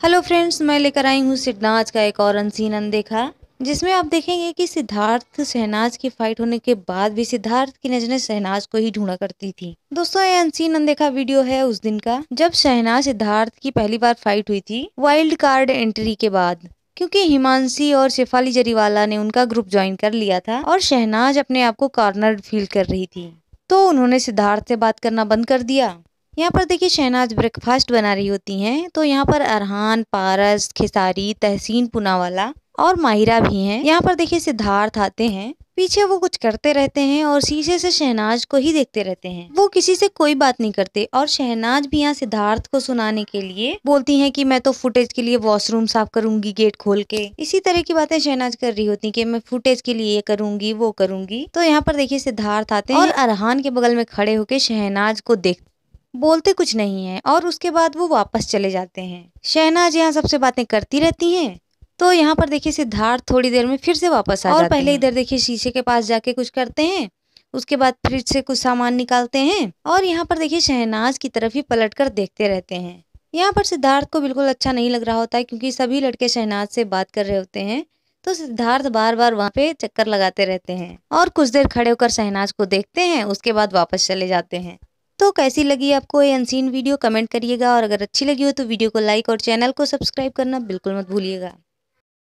Hello friends मैं लेकर आई हूँ सिद्धनाज का एक और अनसीन अनदेखा, जिसमें आप देखेंगे कि सिद्धार्थ शहनाज की फाइट होने के बाद भी सिद्धार्थ की नज़रें शहनाज को ही ढूंढा करती थी। दोस्तों, ये अनसीन अनदेखा वीडियो है उस दिन का, जब शहनाज सिद्धार्थ की पहली बार फाइट हुई थी वाइल्ड कार्ड एंट्री के बाद, क्योंकि हिमांशी और शेफाली जरीवाला ने उनका ग्रुप ज्वाइन कर लिया था और शहनाज अपने आप को कॉर्नर फील कर रही थी। तो उन्होंने सिद्धार्थ से बात करना बंद कर दिया। यहाँ पर देखिए शहनाज ब्रेकफास्ट बना रही होती हैं तो यहाँ पर अरहान, पारस, खेसारी, तहसीन, पुनावाला और माहिरा भी हैं। यहाँ पर देखिए सिद्धार्थ आते हैं, पीछे वो कुछ करते रहते हैं और शीशे से शहनाज को ही देखते रहते हैं। वो किसी से कोई बात नहीं करते और शहनाज भी यहाँ सिद्धार्थ को सुनाने के लिए बोलती हैं कि मैं तो फुटेज के लिए वॉशरूम साफ़ करूँगी गेट खोल के। इसी तरह की बातें शहनाज कर रही होती कि मैं फुटेज के लिए ये करूँगी, वो करूँगी। तो यहाँ पर देखिए सिद्धार्थ आते हैं और अरहान के बगल में खड़े होके शहनाज को देख बोलते कुछ नहीं है और उसके बाद वो वापस चले जाते हैं। शहनाज यहाँ सबसे बातें करती रहती हैं। तो यहाँ पर देखिए सिद्धार्थ थोड़ी देर में फिर से वापस आ और जाते पहले इधर देखिए शीशे के पास जाके कुछ करते हैं उसके बाद फ्रिज से कुछ सामान निकालते हैं और यहाँ पर देखिए शहनाज की तरफ़ ही पलट कर देखते रहते हैं। यहाँ पर सिद्धार्थ को बिल्कुल अच्छा नहीं लग रहा होता है क्योंकि सभी लड़के शहनाज से बात कर रहे होते हैं तो सिद्धार्थ बार बार वहाँ पे चक्कर लगाते रहते हैं और कुछ देर खड़े होकर शहनाज को देखते हैं उसके बाद वापस चले जाते हैं। तो कैसी लगी आपको ये अनसीन वीडियो कमेंट करिएगा और अगर अच्छी लगी हो तो वीडियो को लाइक और चैनल को सब्सक्राइब करना बिल्कुल मत भूलिएगा।